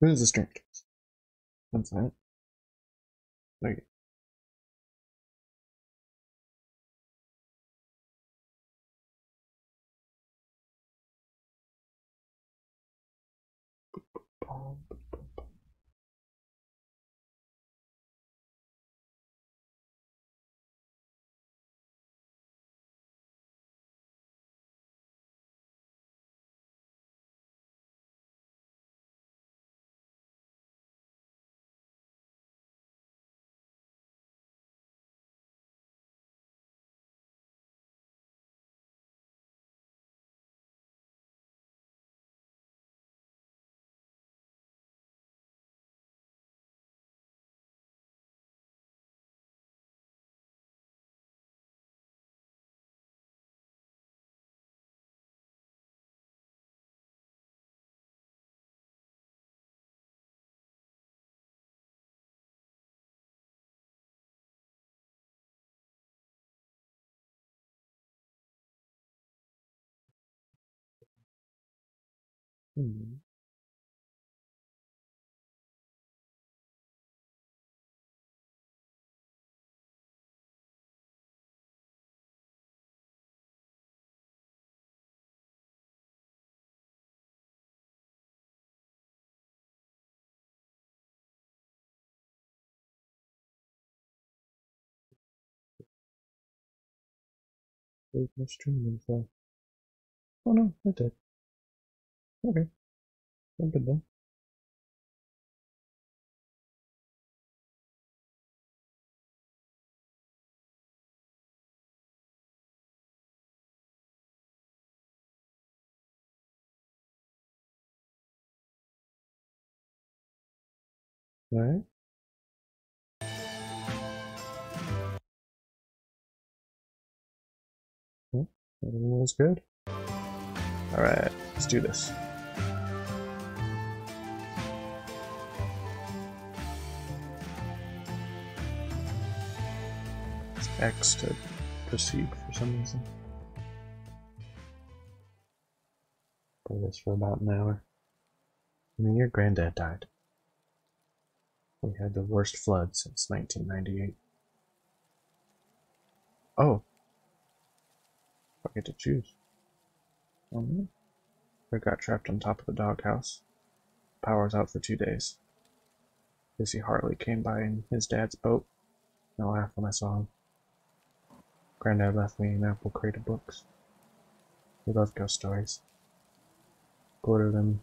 Who's the strangers? I'm silent. Okay. My stream info. Oh no, I did. Okay. I'm good then. Alright. Well, everything was good. Alright, let's do this. X to proceed for some reason. Play this for about an hour. I mean, your granddad died. We had the worst flood since 1998. Oh. I get to choose. Oh, no. I got trapped on top of the doghouse. Power's out for two days. Busy Harley came by in his dad's boat. I laughed when I saw him. Granddad left me an apple crate of books. He loved ghost stories. Quartered them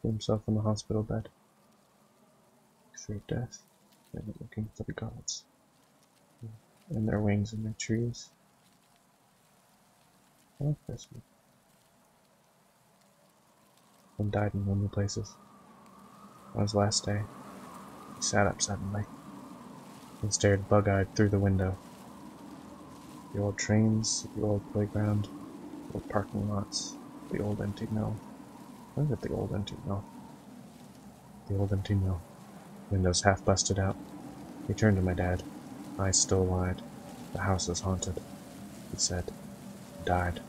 to himself in the hospital bed. Through death, they were looking for the gods. And their wings and their trees. I like this one. Some died in lonely places. On his last day, he sat up suddenly and stared bug eyed through the window. The old trains, the old playground, the old parking lots, the old empty mill. Look at the old empty mill. The old empty mill. Windows half busted out. He turned to my dad, eyes still wide. The house is haunted. He said, died.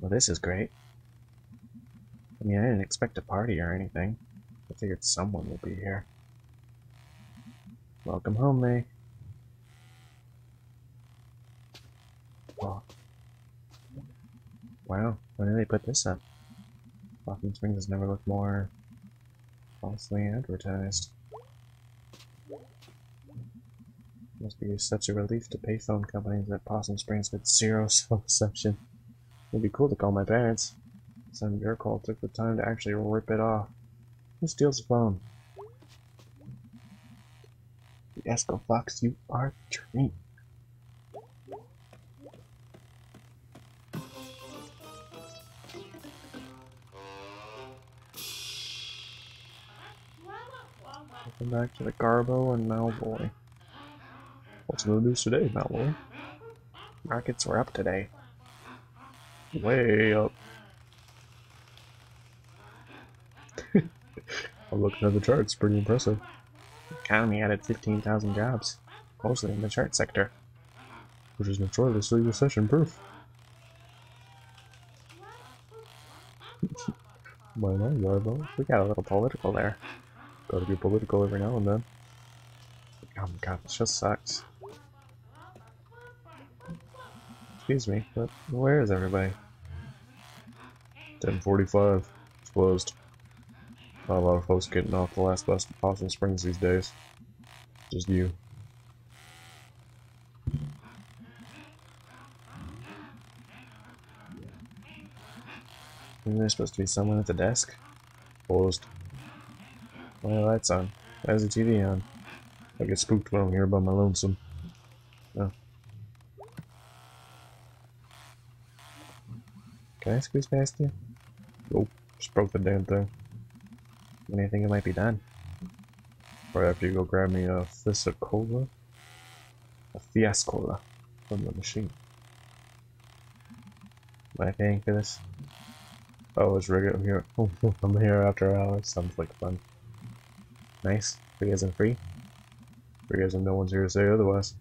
Well, this is great. I mean, I didn't expect a party or anything. I figured someone would be here. Welcome home, Mae. Oh. Wow, when did they put this up? Possum Springs has never looked more falsely advertised. Must be such a relief to payphone companies that Possum Springs get zero cell reception. It'd be cool to call my parents. Some call took the time to actually rip it off. Who steals the phone? The Esco Fox, you are dream. Welcome back to the Garbo and Malboy. What's in the news today, Malboy? Markets were up today. Way up. I'm looking at the charts, pretty impressive. The economy added 15,000 jobs, mostly in the chart sector. which is notoriously recession proof. Why not, Yarbo? We got a little political there. Gotta be political every now and then. Oh my god, this just sucks. Excuse me, but where is everybody? 1045. It's closed. Not a lot of folks getting off the last bus to Possum Springs these days. Just you. Isn't there supposed to be someone at the desk? Closed. Why are the lights on? Why is the TV on? I get spooked when I'm here by my lonesome. No. Can I squeeze past you? Nope. Just broke the damn thing. Anything it might be done. Right after you go grab me a Fisicola. A Fiascola from the machine. Am I paying for this? Oh, it's regular. I'm here. I'm here after hours. Sounds like fun. Nice. Free as in free. Free as in no one's here to say otherwise.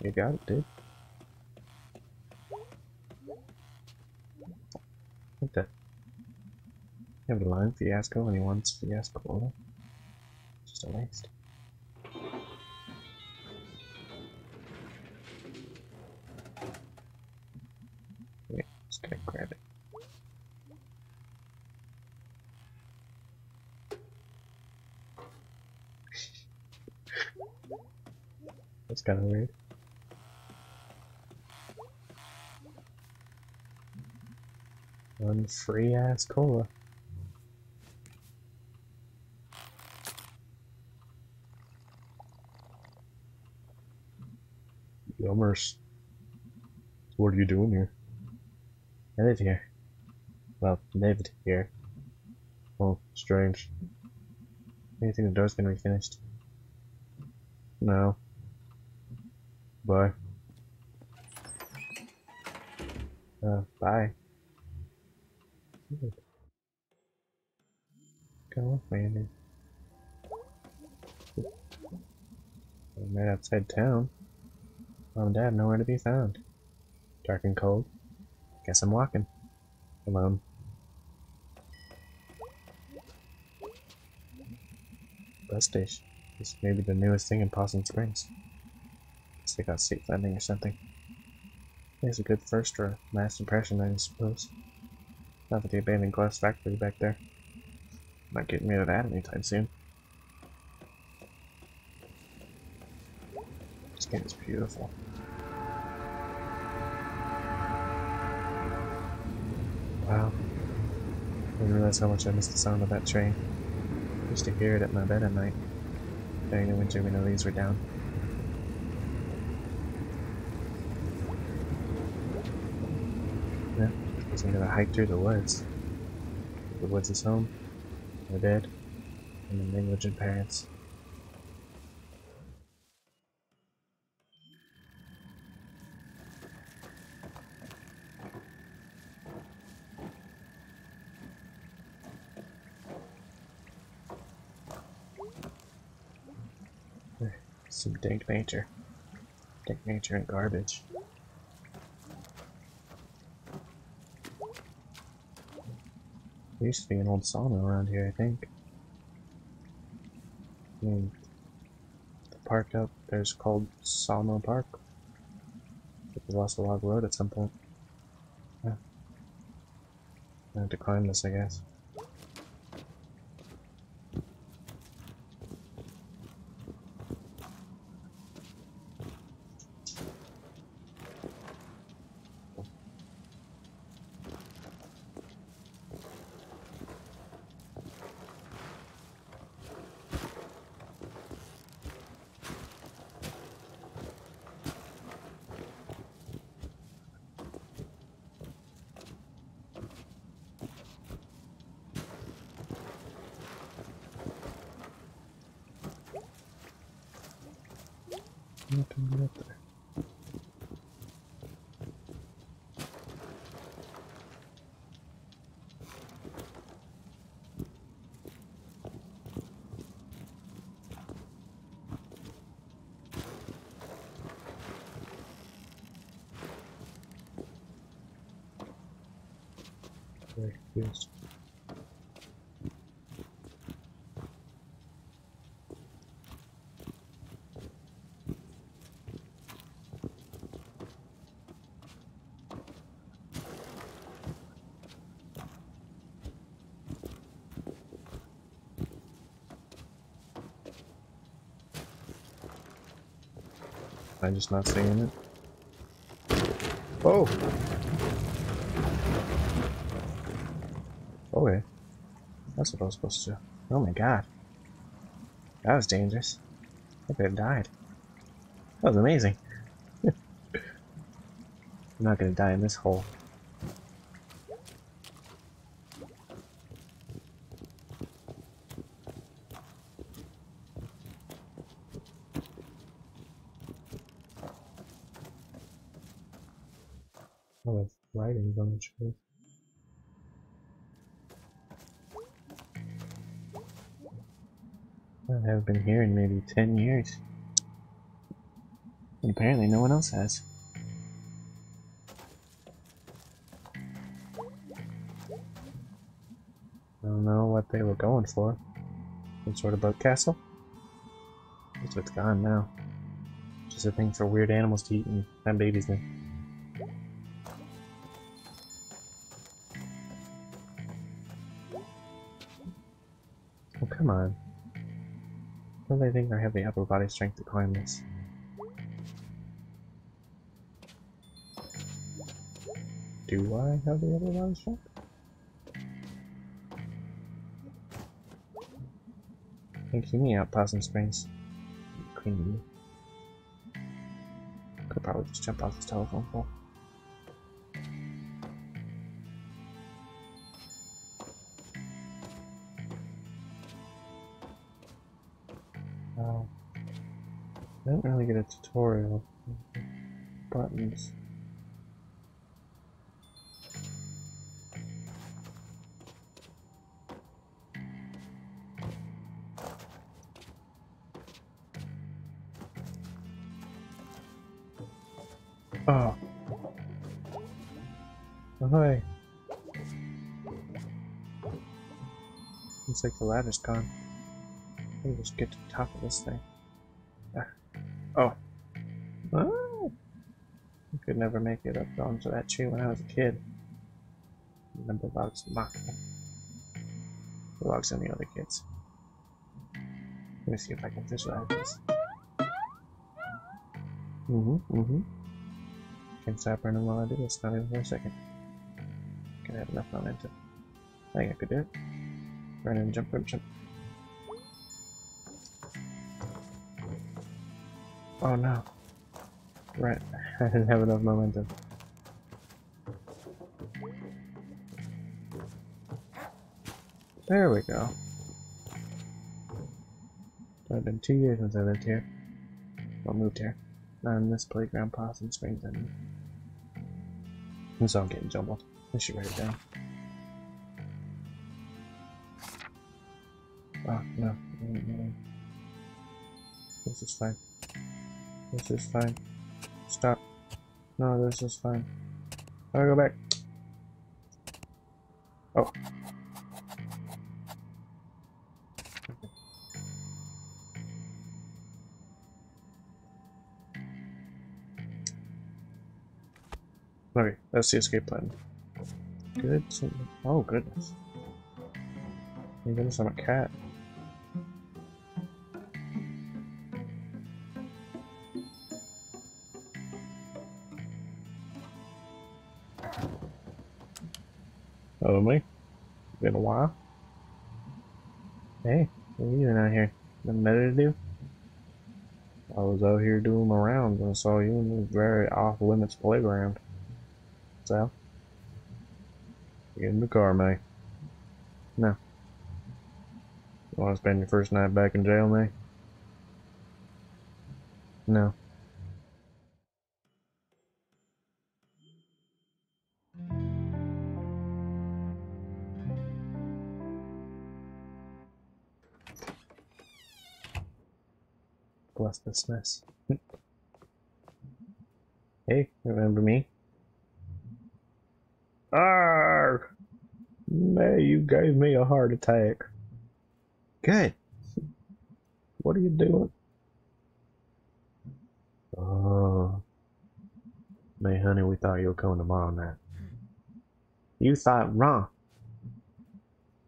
You got it, dude. What the? A line fiasco and he wants fiasco. Just a waste. Wait, just gonna grab it. That's kind of weird. One free ass cola. Yummers. What are you doing here? I live here. Well, lived here. Oh, strange. Think the door's gonna be finished? No. Bye. Uh, bye. Come with me, Andy. I'm right outside town. Mom and Dad nowhere to be found. Dark and cold. Guess I'm walking. Alone. Bus station. This may be the newest thing in Possum Springs. Guess they got safe landing or something. It's a good first or last impression, I suppose. Not with the abandoned glass factory back there. Not getting rid of that anytime soon. Game is beautiful. Wow. I didn't realize how much I missed the sound of that train. I used to hear it at my bed at night. During the winter when the leaves were down. Yeah, I'm gonna hike through the woods. The woods is home. My bed. And the negligent parents. Dank nature. Dank nature and garbage. There used to be an old sauna around here, I think. I mean, the park up there's called Sawmill Park. It lost a log road at some point. Yeah. I have to climb this, I guess. Nothing to get up there. I'm just not seeing it. Oh! That's what I was supposed to do. Oh my god. That was dangerous. I could have died. That was amazing. I'm not gonna die in this hole. I have been here in maybe 10 years. And apparently no one else has. I don't know what they were going for. Some sort of boat castle? Guess it's gone now. Just a thing for weird animals to eat and have babies in. Oh, come on. Don't think I have the upper body strength to climb this? Do I have the upper body strength? Thank you, me out, Possum Springs. You. Could probably just jump off this telephone pole. Tutorial. Buttons. Oh. Ahoy. Looks like the ladder's gone. Let me just get to the top of this thing. Ah. Oh. Could never make it up onto that tree when I was a kid. Remember logs mocked me. The logs the other kids. Let me see if I can visualize this. Mm-hmm, mm-hmm. Can't stop running while I do this, not even for a second. Can I have enough momentum? I think I could do it. Run and jump, jump, jump. Oh no. Right, I didn't have enough momentum. There we go. It's been two years since I lived here. Well, moved here. Not in this playground, Possum Springs, I mean. And so I'm getting jumbled. I should write it down. Oh, no. This is fine. This is fine. Stop. No, this is fine. I go back. Oh. Okay, that's the escape plan. Good. Oh, goodness. Thank goodness I'm a cat. Me. Been a while. Hey, what are you doing out here? Nothing better to do? I was out here doing my rounds and I saw you in this very off limits playground. So, get in the car, Mae. No. You want to spend your first night back in jail, Mae? No. Bless this mess. hey, remember me? Arr! Man, you gave me a heart attack. Good. What are you doing? Oh. Man, honey, we thought you were coming tomorrow night. You thought wrong.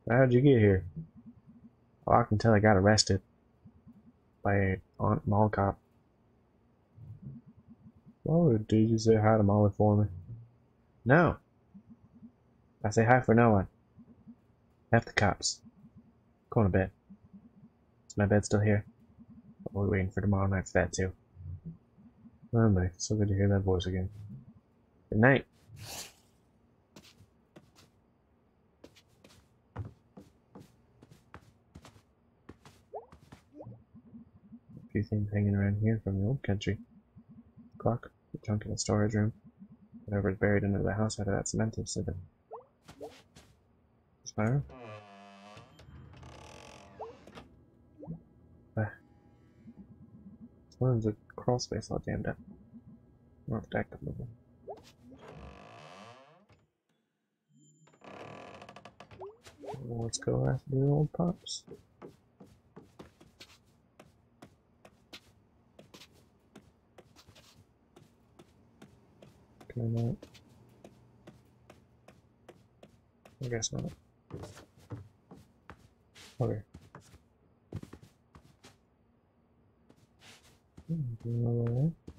How'd you get here? Well, I can tell I got arrested by a mall cop. Oh, did you say hi to Molly for me? No. I say hi for no one. F the cops. Going to bed. Is my bed still here? We're waiting for tomorrow night for that too. Oh Anyway, so good to hear that voice again. Good night. Few things hanging around here from the old country. Clock, the trunk in the storage room. Whatever is buried under the house out of that cement is the Spire. Ah. This one's a crawl space all jammed up. Not level. Let's go after the old pups. Can I not? I guess not. Okay. Hmm, Look it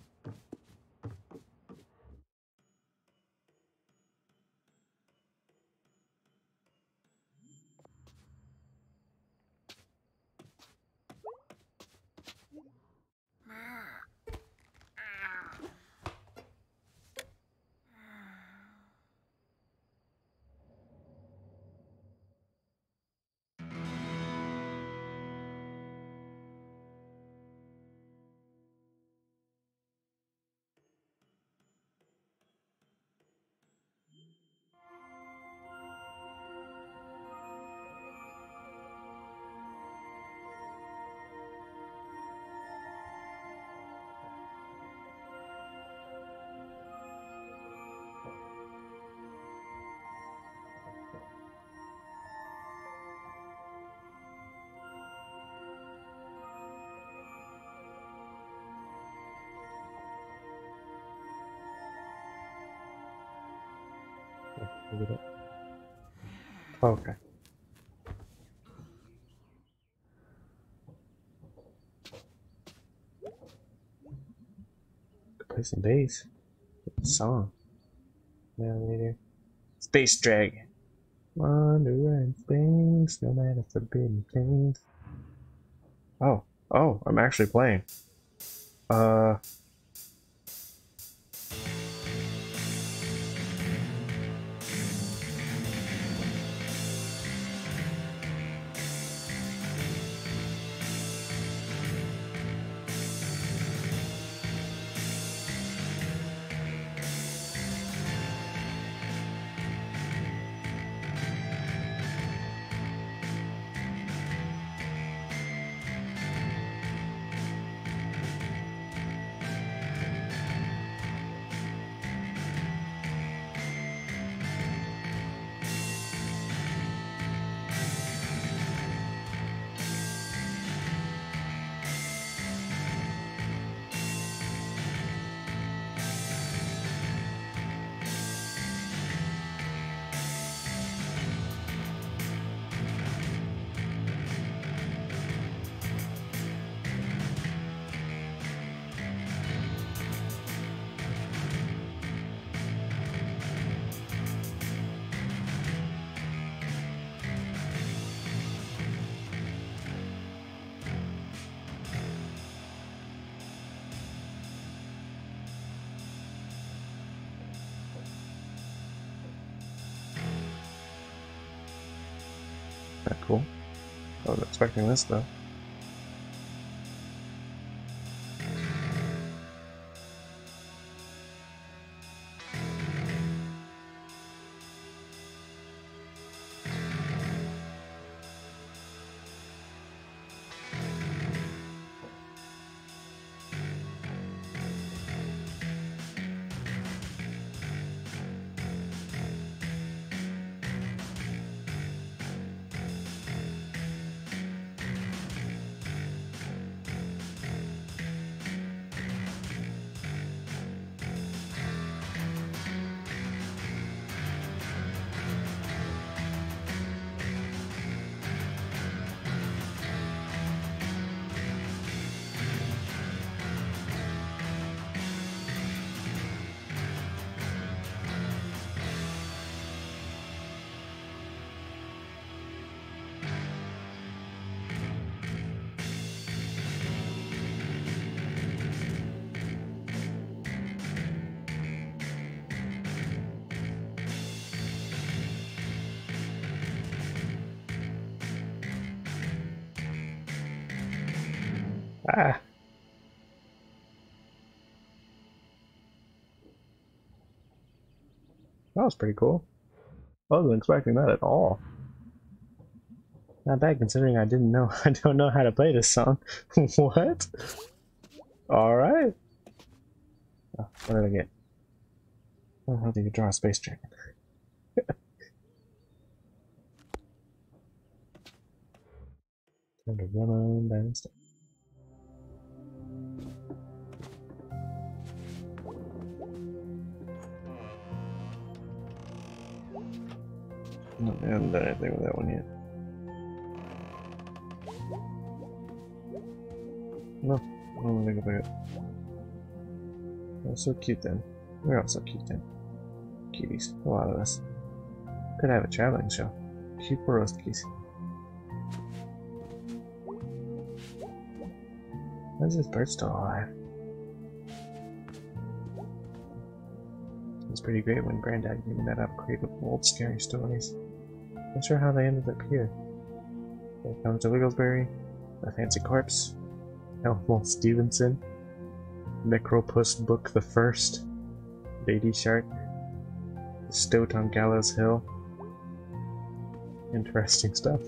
Okay. Could play some bass. Song. Now later. Space Dragon. And things, no matter forbidden things. Oh, oh, I'm actually playing. Uh. This though. Was pretty cool. I wasn't expecting that at all. Not bad considering I didn't know I don't know how to play this song. what? Alright. Oh, what did I get? Oh, how do you draw a space dragon? Time to run on downstairs. I haven't done anything with that one yet. No, I don't think about it. Oh, so cute then. We're all so cute then. Cuties, a lot of us. Could have a traveling show. Cute Borowskis. Why is this bird still alive? It's pretty great when Granddad gave me that upgrade of old scary stories. Not sure how they ended up here. There comes to Wigglesbury, a fancy corpse, Elmo Stevenson, Necropus Book the First, Baby Shark, Stoat on Gallows Hill. Interesting stuff.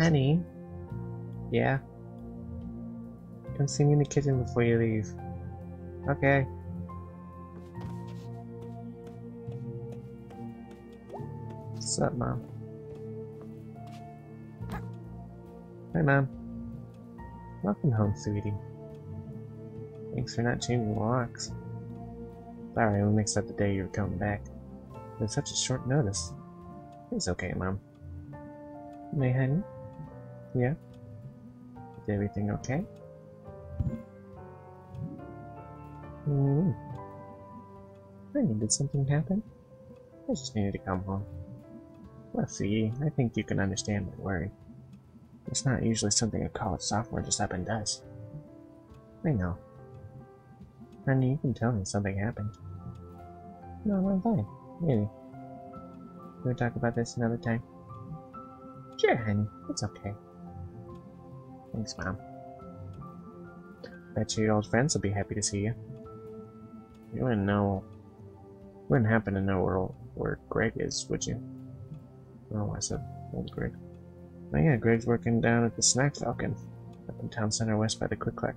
Honey? Yeah? Come see me in the kitchen before you leave. Okay. What's up, Mom? Hi, Mom. Welcome home, sweetie. Thanks for not changing the locks. Sorry, we mixed up the day you were coming back. It's such a short notice. It's okay, Mom. Mae, honey? Yeah? Is everything okay? Hmm. Honey, did something happen? I just needed to come home. Let's see, I think you can understand my worry. It's not usually something a college sophomore just up and does. I know. Honey, you can tell me something happened. No, I'm fine. Really. Can we talk about this another time? Sure, honey. It's okay. Thanks, Mom. Bet your old friends will be happy to see you. You wouldn't know... Wouldn't happen to know where, where Gregg is, would you? Oh, I said old Gregg. Oh yeah, Gregg's working down at the Snack Falcon, up in Town Center West by the Quick Clack.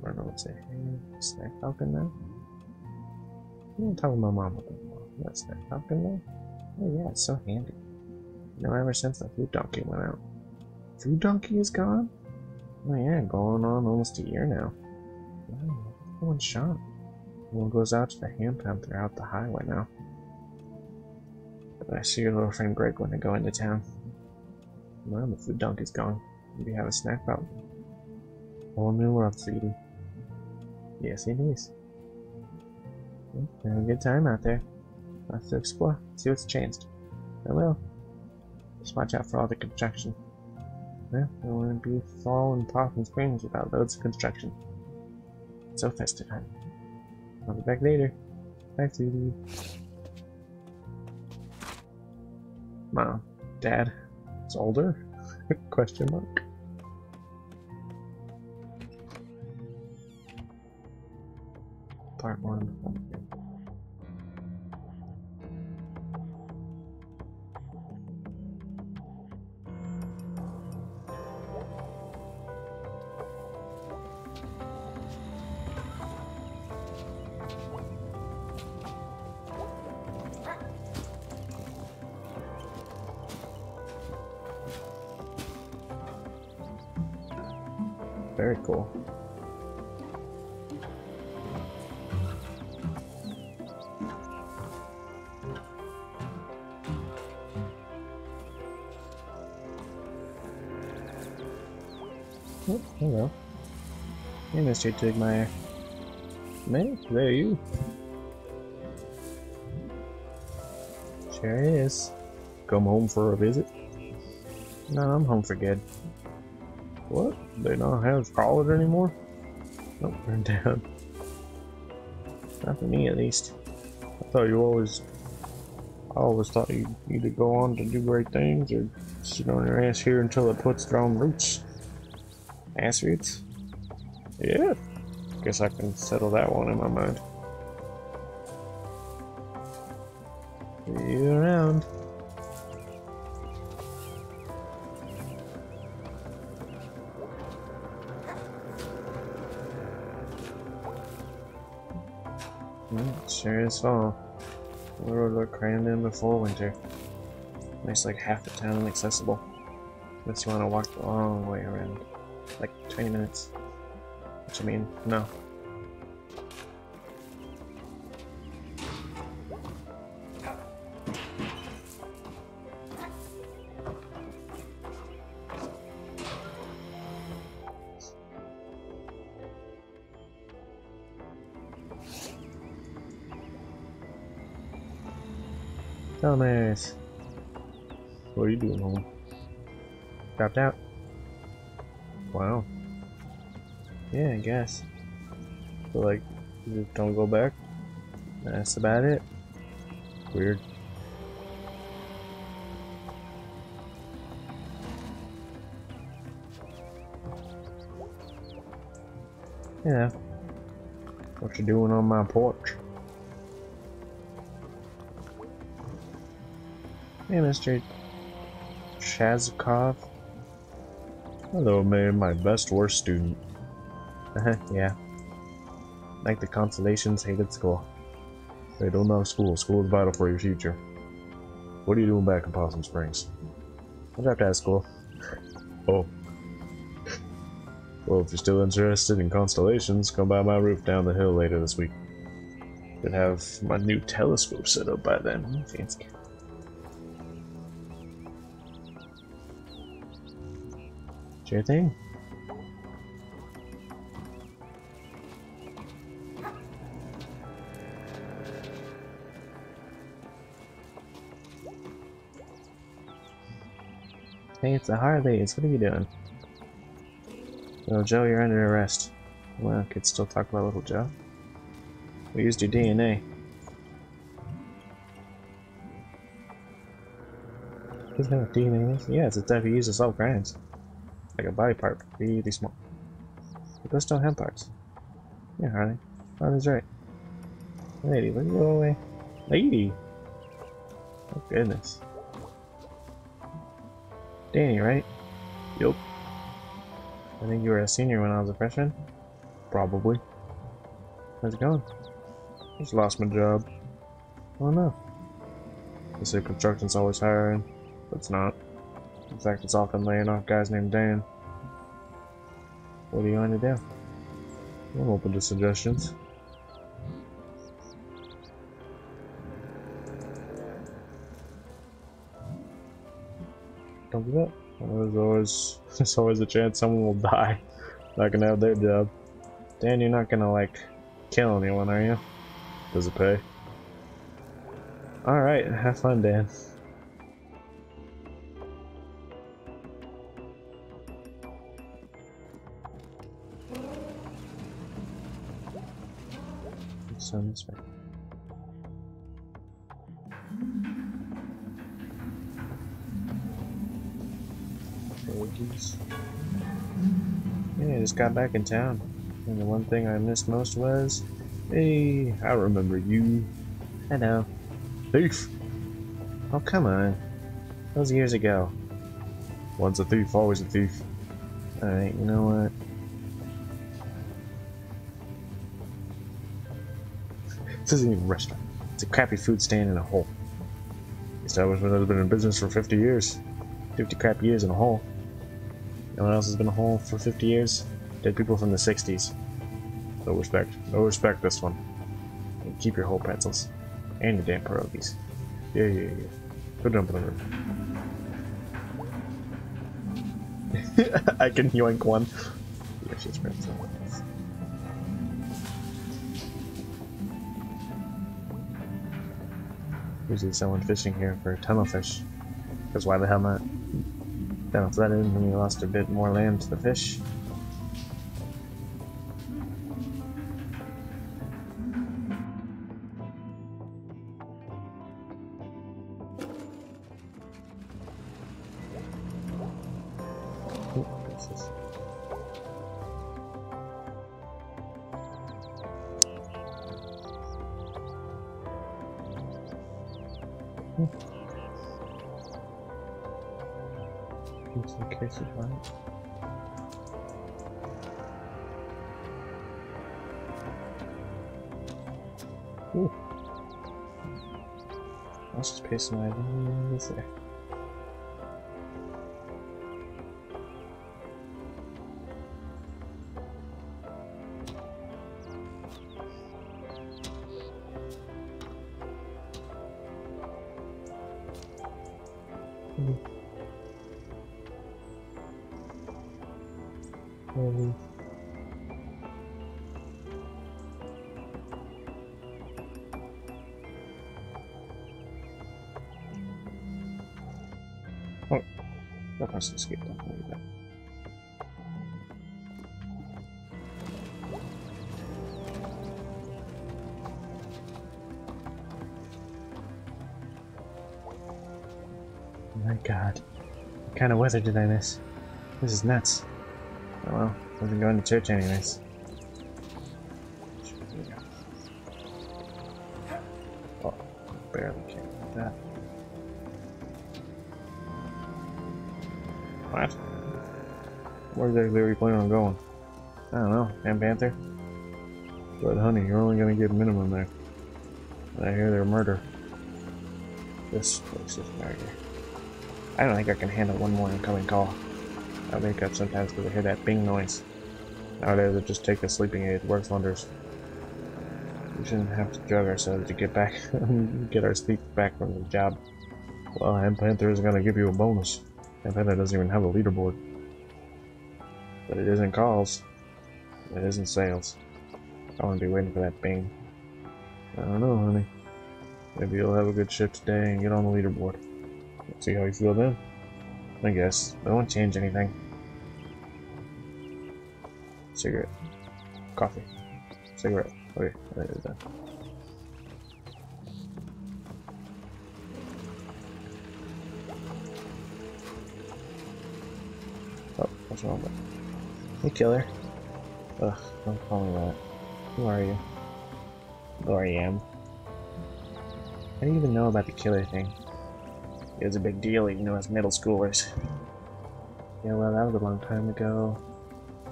What to say. Hey, Snack Falcon now? I'm gonna tell my mom about that Snack Falcon now? Oh yeah, it's so handy. You know, ever since the Food Donkey went out. Food Donkey is gone? Oh yeah, going on almost a year now. Wow, everyone's shot. One goes out to the hand pump throughout the highway now. I see your little friend Gregg when I go into town. Well, the food donkey's gone. Maybe have a snack about. Whole new world, sweetie. Yes, it is. Have a good time out there. Lots to explore. See what's changed. Oh, I will. Just watch out for all the construction. Well, there wouldn't be fall and Possum Springs without loads of construction. So festive, honey. I'll be back later. Bye, sweetie. Mom. Dad. It's older? Question mark. Part one. Very cool. Oh, hello. Hey, Mr. Tigmeyer. Man, where are you. Sure is. Come home for a visit? No, I'm home for good. What? They don't have college anymore? Nope, they're down. Not for me, at least. I thought you always... I always thought you either go on to do great things or Sit on your ass here until it puts down roots. Ass roots? Yeah. Guess I can settle that one in my mind. Mm, sure is fall. The road looked crammed in before winter. Makes like half the town inaccessible. Unless you want to walk the long way around. Like 20 minutes. Which I mean, no. Home? Dropped out? Wow. Yeah, I guess. So like, just don't go back? That's about it? Weird. Yeah. What you doing on my porch? Hey, Mr. Chazokov. Hello, man. My best worst student. Uh-huh, yeah. Like the Constellations hated school. They don't know school. School is vital for your future. What are you doing back in Possum Springs? I dropped out of school. oh. Well, if you're still interested in constellations, come by my roof down the hill later this week. Should have my new telescope set up by then. Fancy. Thing. Hey, it's the Harleys. What are you doing? Little Joe, you're under arrest. Well, I could still talk about Little Joe. We used your DNA. Doesn't have DNA. Yeah, it's a type you use to solve crimes. Like a body part, really small. But those don't have parts. Yeah, Harley. Oh, Harley's right. Lady, let me go away. Lady! Oh goodness. Danny, right? Yup. I think you were a senior when I was a freshman. Probably. How's it going? Just lost my job. Oh no. They say construction's always hiring, but it's not. In fact, it's often laying off guys named Dan. What are you going to do? I'm open to suggestions. Don't do that. There's always, there's always a chance someone will die. Not gonna have their job. Dan, you're not gonna like kill anyone, are you? Does it pay? Alright, have fun, Dan. On this way. Yeah, I just got back in town. And the one thing I missed most was, hey, I remember you. I know. Thief! Oh, come on. That was years ago. Once a thief, always a thief. Alright, you know what? Isn't even a restaurant. It's a crappy food stand in a hole. The establishment has been in business for 50 years. 50 crap years in a hole. No one else has been a hole for 50 years? Dead people from the 60s. No respect. No respect this one. And keep your whole pretzels. And your damn pierogies. Yeah, yeah, yeah. Them up in the room. I can yoink one. Yeah, she's pretzel. Usually someone fishing here for tunnel fish. Because why the hell not? Then if that in, we lost a bit more land to the fish. Weather did I miss? This is nuts. Oh well, wasn't going to church anyways. Oh, barely came with that. What? Where exactly are you planning on going? I don't know, Ham Panther? But honey, you're only gonna get minimum there. I hear they're murder. This place is murder. I don't think I can handle one more incoming call. I wake up sometimes because I hear that bing noise. Nowadays, I just take a sleeping aid. Works wonders. We shouldn't have to drug ourselves to get back, get our sleep back from the job. Well, Ham Panther is gonna give you a bonus. Ham Panther doesn't even have a leaderboard. But it isn't calls. It isn't sales. I want to be waiting for that bing. I don't know, honey. Maybe you'll have a good shift today and get on the leaderboard. See how you feel then? I guess. I won't change anything. Cigarette. Coffee. Cigarette. Okay, is done. Oh, what's wrong with Hey, killer. Ugh, don't call me that. Who are you? Or I am. Do you even know about the killer thing? It was a big deal even though as middle schoolers. Yeah, well, that was a long time ago.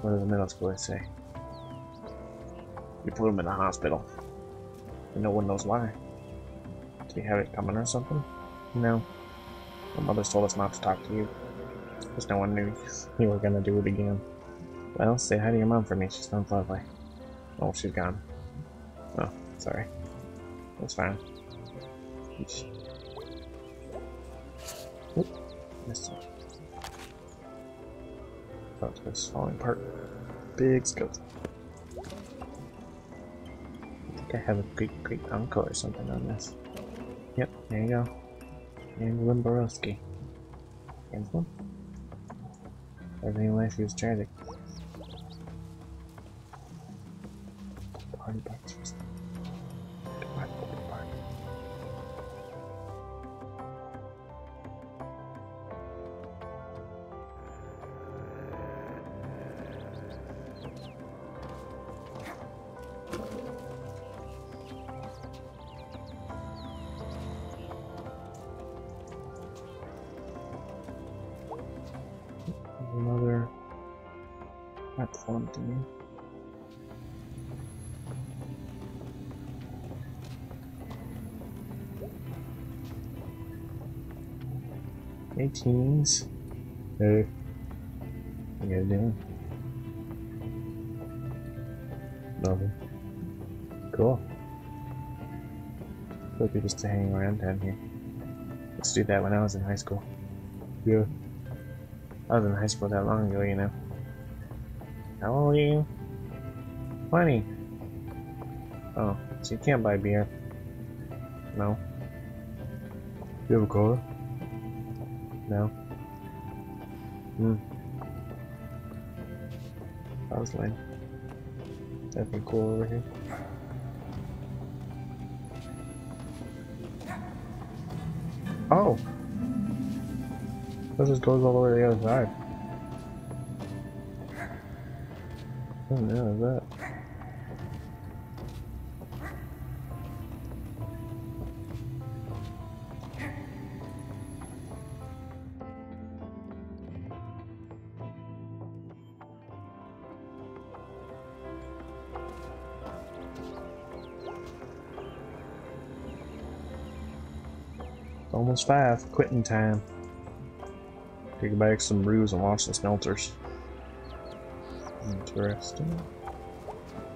What did the middle schoolers say? You put him in the hospital. And no one knows why. Did he have it coming or something? No. My mother told us not to talk to you. Because no one knew you were gonna do it again. Well, say hi to your mom for me. She sounds lovely. Oh, she's gone. Oh, sorry. That's fine. Missed it. It's falling apart. Big scope. I think I have a great great uncle or something on this. Yep, there you go. And Limborowski. Kinsman? Everything in life is tragic. Hey teens. Hey. What you guys doing? Nothing. Cool. Like we just hanging around down here. Let's do that when I was in high school. Yeah. I was in high school that long ago, you know. How old are you? 20. Oh, so you can't buy beer. No. You have a car? Hmm. That was lame. Cool over here. Oh! This just goes all the way to the other side. Oh no, is that? Almost five. Quitting time. Take back some brews and wash the smelters. Interesting.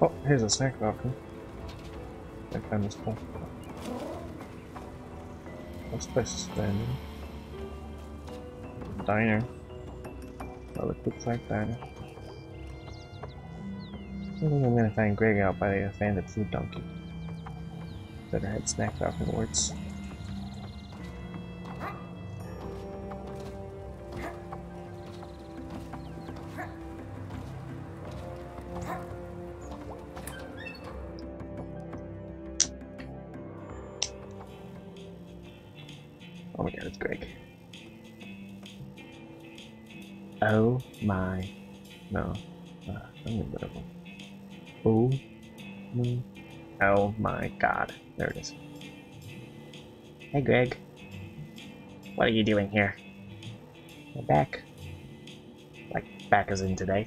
Oh, here's a snack balcony. I found this cool. What's place to Diner. Well, it looks like diner. I think I'm gonna find Gregg out by the offended food donkey. Better head snack afterwards. Oh There it is. Hey, Gregg. What are you doing here? I'm back. Like, back as in today.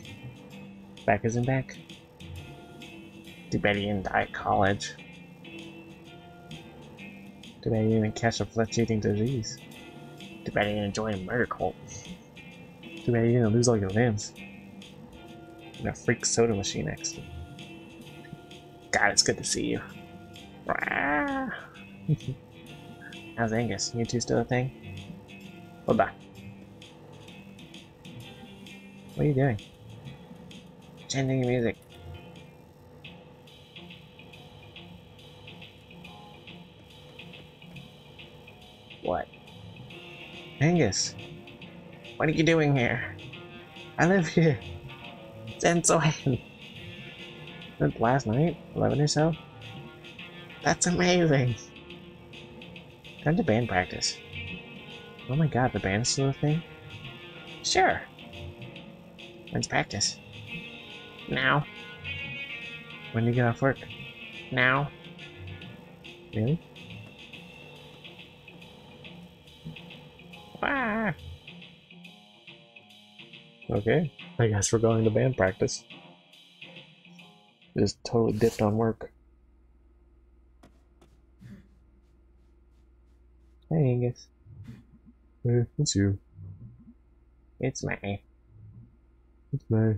Back as in back. Too bad you die at college. Bad you didn't catch a flesh-eating disease. Didn't join a murder cult. Bad you didn't lose all your limbs. And a freak soda machine accident. God, it's good to see you. How's Angus? You two still a thing? Hold on. What are you doing? Changing your music. What? Angus! What are you doing here? I live here. When? Since last night? 11 or so? That's amazing! Come to band practice. Oh my god, the band's still a thing? Sure. When's practice? Now. When do you get off work? Now. Really? Ah. Okay, I guess we're going to band practice. Just totally dipped on work. Hey, Angus. Hey, it's you. It's me. It's me.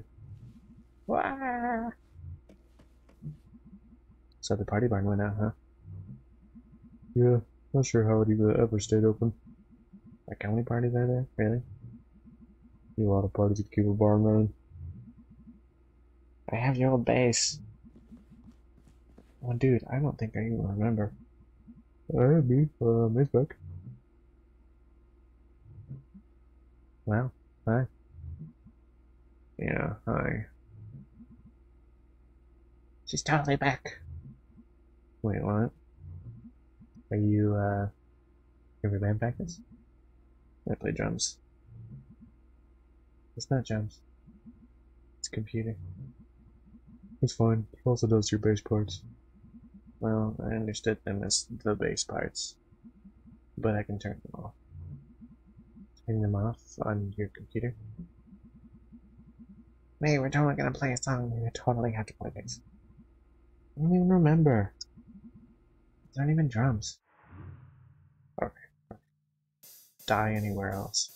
Wah! So the party barn went out, huh? Yeah, not sure how it even ever stayed open. Like how many parties are there? Really? A lot of parties to keep a barn running. I have your old bass. Oh, dude, I don't think I even remember. Hey, me, uh, Mae's Well, hi. Yeah, hi. She's totally back. Wait, what? Are you, uh, every band practice? I play drums. It's not drums. It's computer. It's fine. It also does your bass parts. Well, I understood them as the bass parts, but I can turn them off. Turn them off on your computer? Hey, we're totally gonna play a song. You totally have to play this. I don't even remember. It's not even drums. Okay. Die anywhere else.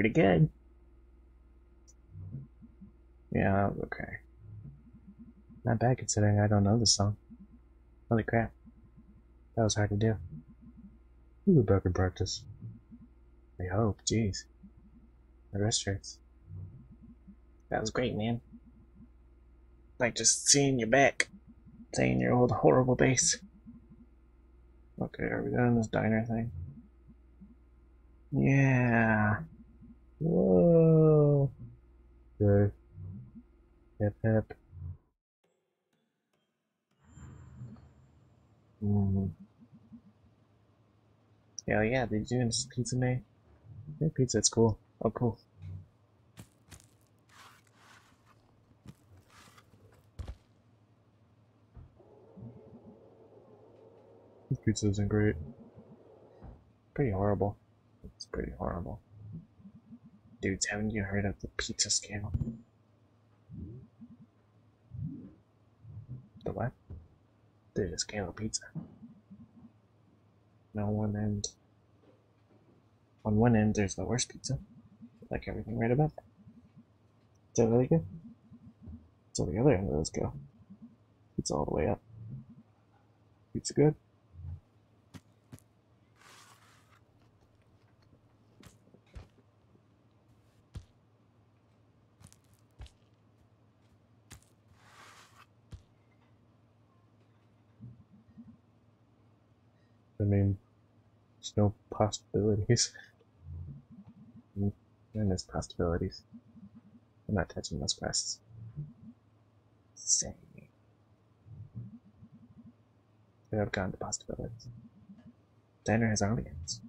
Pretty good. Yeah, okay. Not bad considering I don't know the song. Holy crap. That was hard to do. Be back in practice. I hope, jeez. The wrist hurts. That was great, man. Like just seeing you back. Saying your old horrible bass. Okay, are we done this diner thing? Yeah. Whoa. Okay. Hip hip. Mm. Hell yeah, they doing pizza day? Yeah, pizza, it's cool. Oh, cool. This pizza isn't great. Pretty horrible. It's pretty horrible. Dudes, haven't you heard of the pizza scale? The what? There's a of pizza. No one end. On one end, there's the worst pizza. Like everything right above. Is that really good? So the other end of the go. It's all the way up. Pizza good? I mean, there's no possibilities. And there's possibilities. I'm not touching those quests. Say. I have gone to possibilities. Diner has audience.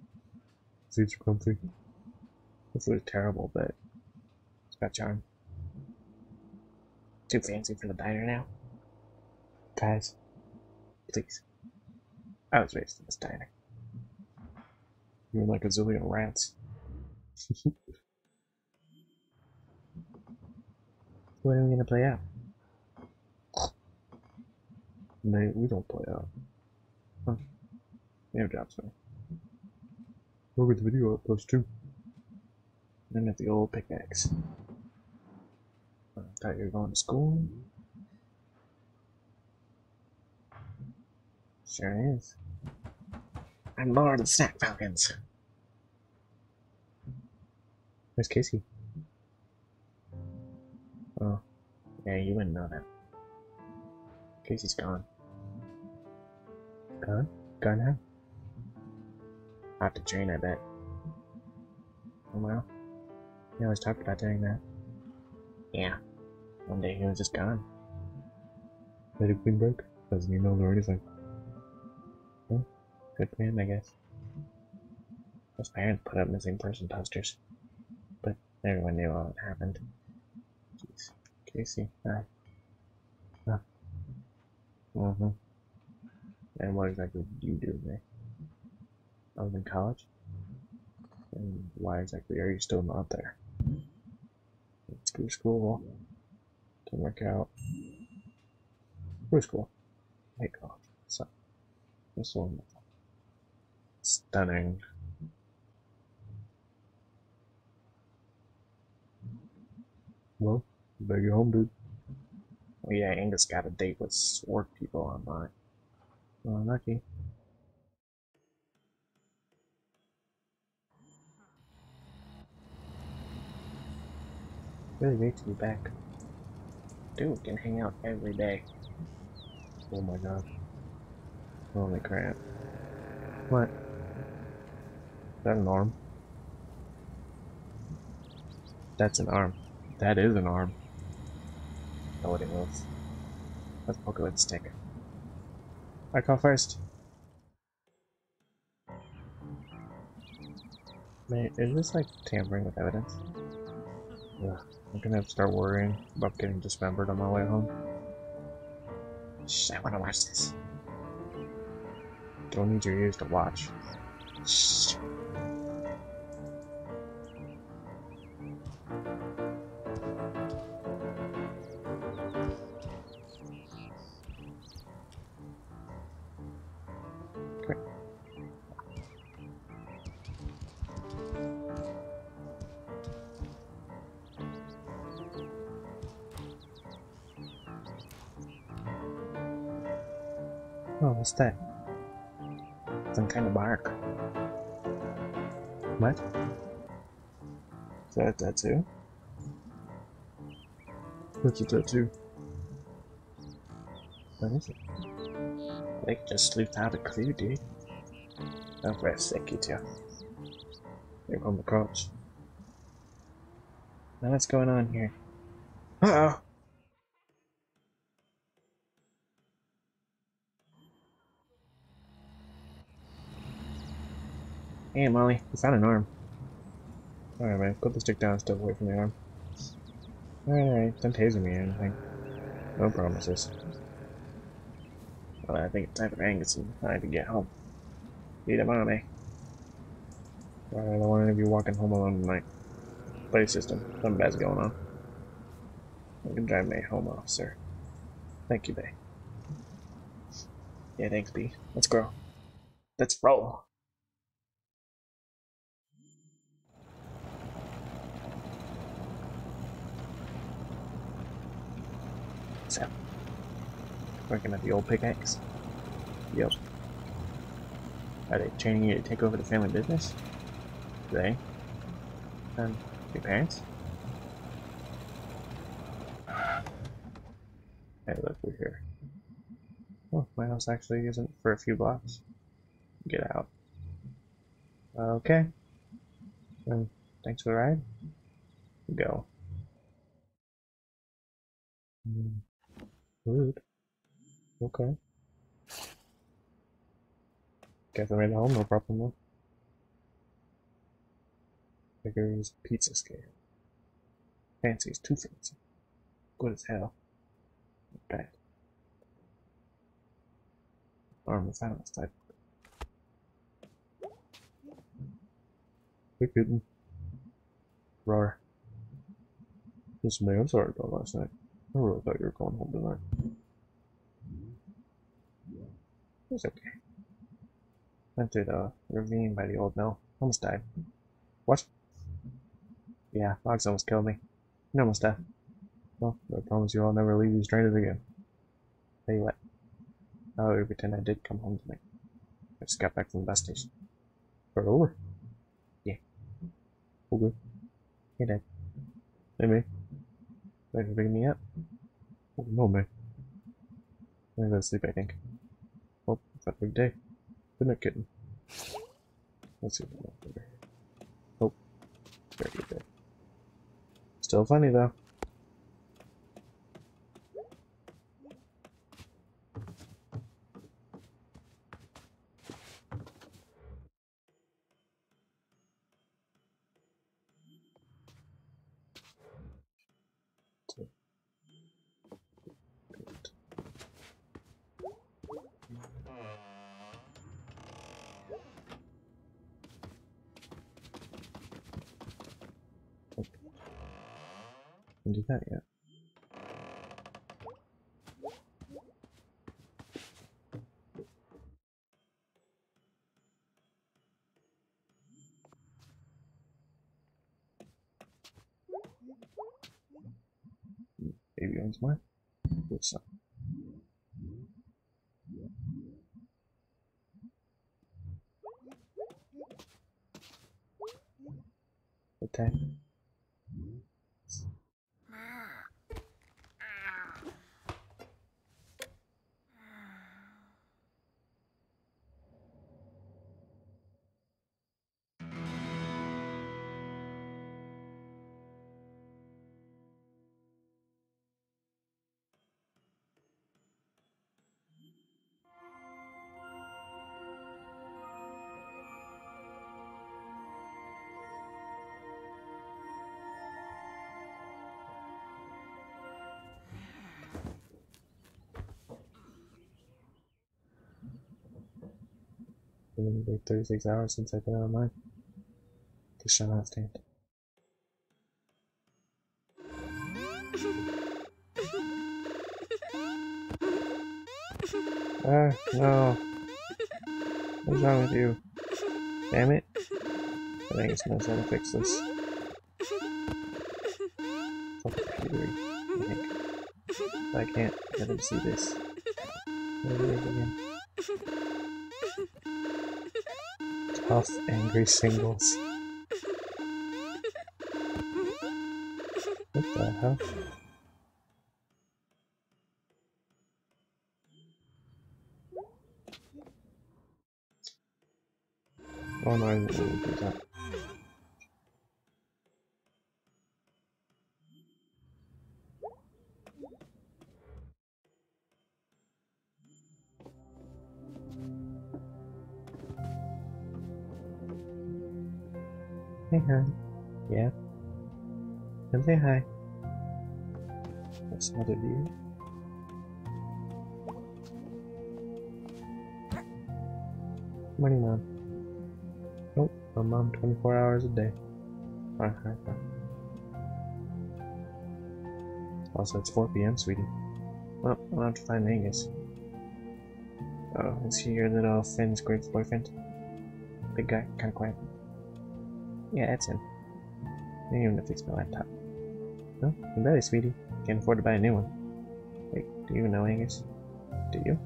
Are comfy. The food is terrible, but it's got charm. Too fancy for the diner now? Guys, please. I was raised in this diner. You're like a zillion rats. When are we gonna play out? Mate, we don't play out. We have jobs for We'll get the video up, those two. Then at the old pickaxe. I thought you were going to school. Sure is. I'm of the Snack Falcons. Where's Casey? Oh, yeah, you wouldn't know that. Casey's gone. Gone? Gone now? I have to train, I bet. Oh well. He always talked about doing that. Yeah. One day he was just gone. It clean break. Doesn't email or anything. Good for him, I guess. His parents put up missing person posters. But everyone knew all that happened. Jeez. Casey, hi. Huh. Mm-hmm. And what exactly did you do today? I was in college? And why exactly are you still not there? Screw school. Didn't work out. Screw school. I hate college. So, this one. Stunning. Well, you better get home, dude. Oh yeah, Angus got a date with Swark people online. Well, lucky. Really great to be back. Dude, can hang out every day. Oh my gosh. Holy crap. What? That an arm? That's an arm. That is an arm. Know what it was. Let's poke it with stick. I call first. Mate, is this like tampering with evidence? Ugh, I'm gonna start worrying about getting dismembered on my way home. Shh, I wanna watch this. Don't need your ears to watch. Shh. Oh, what's that? Some kind of bark. What? Is that a tattoo? What's a tattoo? What is it? They just sleuth out a clue, dude. Don't for a sec, you two. Here come the cops. Now what's going on here? Uh oh! Hey, Molly, we found an arm. Alright, man, put the stick down, and step away from the arm. Alright, don't taser me or anything. No promises. Well, I think it's time for Angus and I to get home. Need a mommy. I don't want any of you walking home alone tonight. Play system. Something bad's going on. You can drive me home, officer. Thank you, Bea. Yeah, thanks, B. Let's go. Let's roll. So, working at the old pickaxe. Yep. Are they training you to take over the family business? They? Um, your parents? Hey, look, we're here. Oh, my house actually isn't for a few blocks. Get out. Okay. Then, thanks for the ride. Go. Mm. Rude. Okay. I made it home, no problem though. Figures pizza scale. Fancy is too fancy. Good as hell. Not bad. Arm of silence type. Kitten. Rar. Listen, man, I'm sorry about last night. I really thought you were going home tonight. It's okay. Went through the ravine by the old mill. Almost died. What? Yeah, logs almost killed me. You almost died. Well, I promise you I'll never leave you stranded again. Tell you what. I'll pretend I did come home tonight. I just got back from the bus station. Start over? Yeah. Okay. Hey, Dad. Hey. Ready to bring me up? Oh, no, man. I'm gonna sleep, I think. Well, it's a big day. Good night, kitten. Let's see what I. Oh. Very good. Still funny, though. Didn't do that yet. With some. Okay. Been like 36 hours since I've been online. This shall not stand. Ah, no. What's wrong with you? Damn it. I think it's knows how to fix this. Peter, I think. I can't let him see this. Is again? Angry singles. What the hell? Oh no, I will do that. That's not a view. Morning, Mom. Nope, oh, I'm mom 24 hours a day. Fine. Also, it's 4 p.m., sweetie. Well, I'll have to find Angus. Oh, is he your little Finn's great boyfriend? Big guy, kinda quiet. Yeah, that's him. I him to fix my laptop. No, you better, sweetie. Can't afford to buy a new one. Wait, do you know Angus? Do you?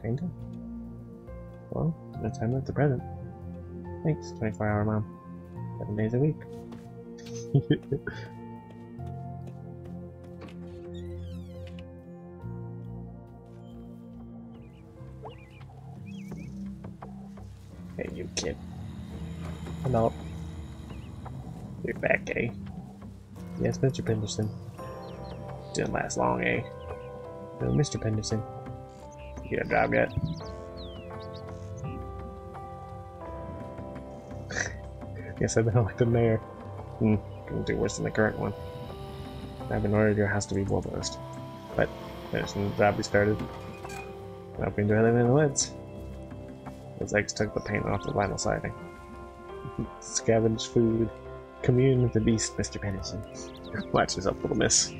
Kinda. Well, no time like the present. Thanks, 24 hour mom. Seven days a week. hey, you kid. Hello. You're back, eh? Yes, Mr. Penderson. Didn't last long, eh? No, Mr. Penderson. You get a job yet? Yes, I've been elected mayor. Hmm, couldn't do worse than the current one. I've been ordered your house to be bulldozed. But there's no job we started. Hoping to live in the woods. Those eggs took the paint off the vinyl siding. Scavenge food. Commune with the beast, Mr. Pennison. Watch yourself, little miss.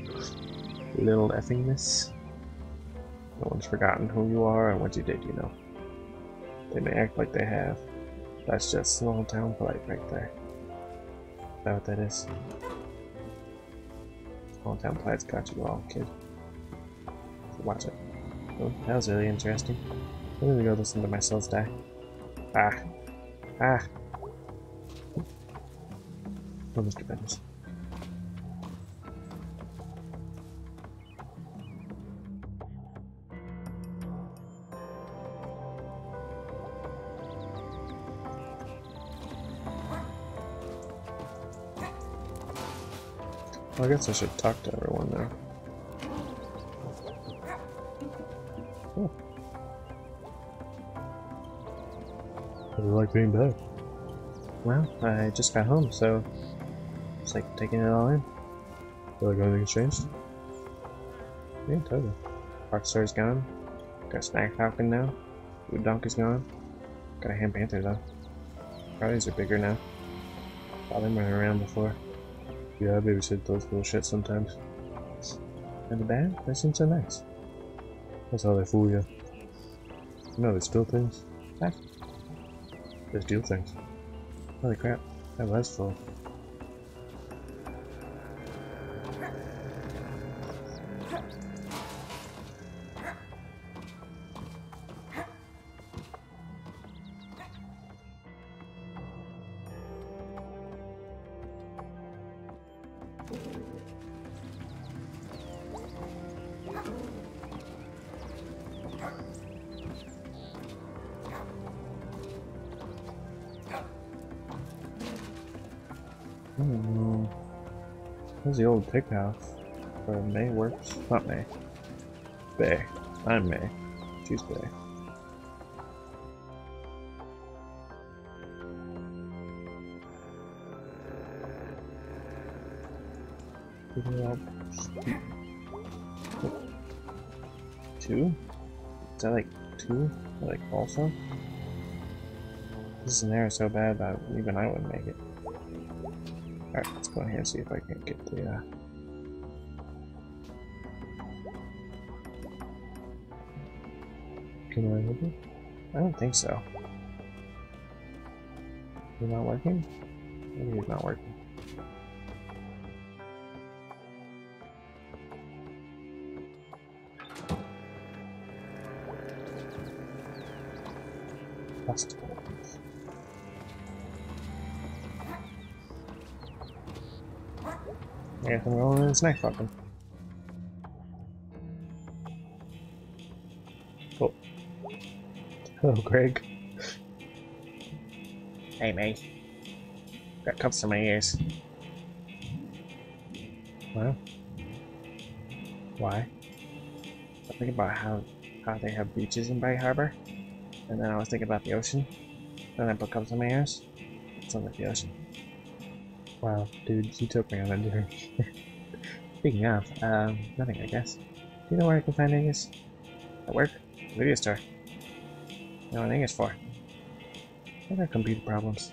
Little effing miss. No one's forgotten who you are and what you did, you know. They may act like they have. That's just small town polite right there. Is that what that is? Small town polite's got you all, kid. Watch it. Oh, that was really interesting. I'm gonna go listen to my cells die. Ah. Ah. Oh, Mr. Bendis. Well, I guess I should talk to everyone now. How do you like being back? Well, I just got home, so it's like taking it all in. Feel like anything's changed? Yeah, totally. Rockstar's gone. Got Snack Falcon now. Food Donkey's gone. Got a Ham Panther though. Parties are bigger now. Saw them running around before. Yeah, I babysit those little shit sometimes. And the band? They seem so nice. That's how they fool you. You know, they steal things. What? They steal things. Holy crap. That was full. Pig house where Mae works. Not Mae. Bea. I'm Mae. She's Bea. Two? Is that like two? Or like also? This scenario is so bad that even I wouldn't make it. Let's here see if I can get the uh, Can I help you? I don't think so. You're not working? Maybe he's not working. Festivals. Anything wrong with his neck fucking? Oh. Hello, Gregg. Hey, mate. Got cups in my ears. Well, why? I think about how how they have beaches in Bay Harbor, and then I was thinking about the ocean. Then I put cups in my ears. It sounds like the ocean. Wow, dude, you took me on a journey. Speaking of, um, nothing, I guess. Do you know where I can find Angus? At work? Video store. You know what Angus for? Got computer problems.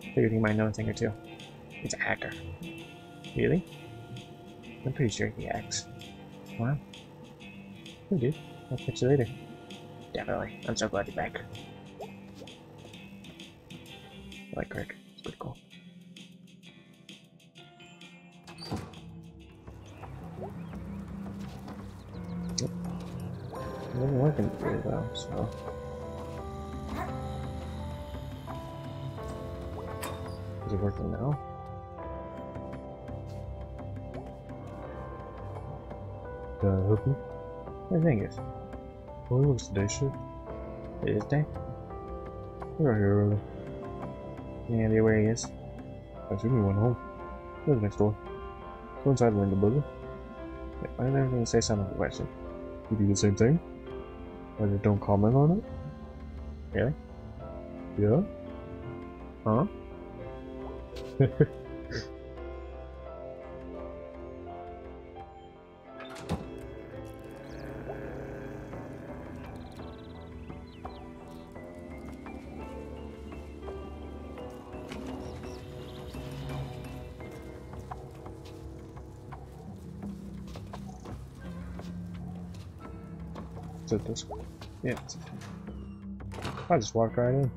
Figured he might know a thing or two. He's a hacker. Really? I'm pretty sure he hacks. Wow. Cool, dude. I'll catch you later. Definitely. I'm so glad you're back. Like Gregg. It works the day shift. It is day? You're here early. Any idea where he is? I assume he went home. He lives next door. Go inside and ring the buzzer. Wait, Why did everything say something to question? You do the same thing? I just don't comment on it? Really? Yeah? Huh? It this? Yeah. I just walked right in.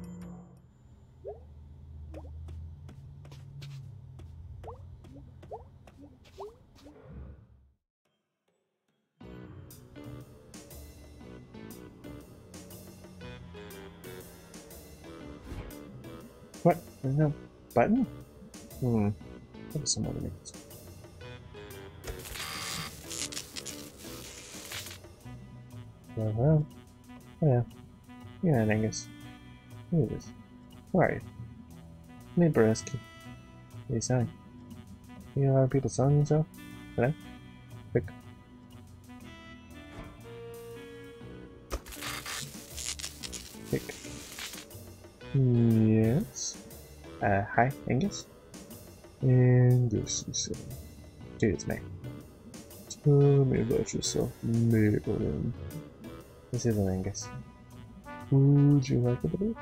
What? There's no button? Hmm. What is some other Well, yeah. Yeah, Angus. Who is this? Who are you? Mae Borowski. What are you selling? You know how people selling yourself? Hello? Quick. Quick. Yes. Uh, hi, Angus? Angus, you said. Dude, it's me. Tell me about yourself, Maybelline. This isn't Angus. Would you like a bit?